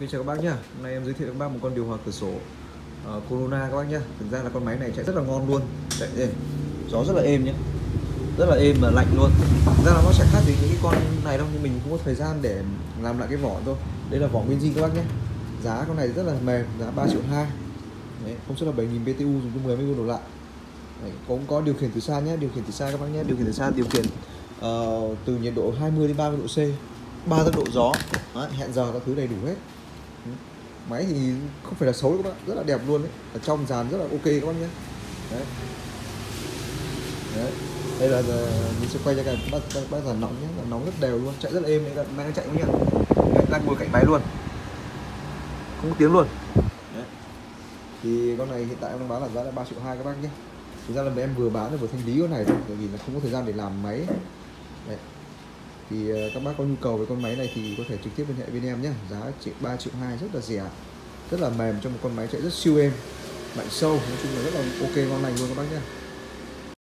Xin chào các bác nhá. Hôm nay em giới thiệu với các bác một con điều hòa cửa sổ uh, Corona các bác nhá. Thực ra là con máy này chạy rất là ngon luôn. Chạy êm. Gió rất là êm nhé. Rất là êm và lạnh luôn. Thực ra là nó sẽ khác với những cái con này đâu nhưng mình cũng có thời gian để làm lại cái vỏ thôi. Đây là vỏ nguyên zin các bác nhé. Giá con này rất là mềm, giá 3 triệu 2. Đấy, công suất là 7000 BTU dùng cho 10 MW đổ lại. Đấy, cũng có điều khiển từ xa nhé, điều khiển từ xa các bác nhé, điều khiển từ xa, điều khiển uh, từ nhiệt độ 20 đến 30 độ C, ba tốc độ gió, Đấy, hẹn giờ các thứ đầy đủ hết máy thì không phải là xấu các bạn rất là đẹp luôn đấy. Ở trong dàn rất là ok các bạn nhé. Đấy. Đấy. Đây là mình sẽ quay cho các bác các bác dàn nóng nhé. Là nóng rất đều luôn chạy rất là êm đấy đang chạy nhá đấy, đang ngồi cạnh máy luôn. Không có tiếng luôn. Đấy. thì con này hiện tại em đang bán là giá là ba triệu hai các bác nhé. Thực ra là em vừa bán rồi vừa thanh lý con này thôi bởi vì là không có thời gian để làm máy. Đấy thì ờ, các bác có nhu cầu với con máy này thì có thể trực tiếp liên hệ với em nhé. Giá chỉ 3 triệu hai, rất là rẻ rất là mềm cho một con máy chạy rất siêu êm. Mạnh sâu, nói chung là rất là ok ngon lành luôn các bác nhé.